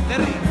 Terry.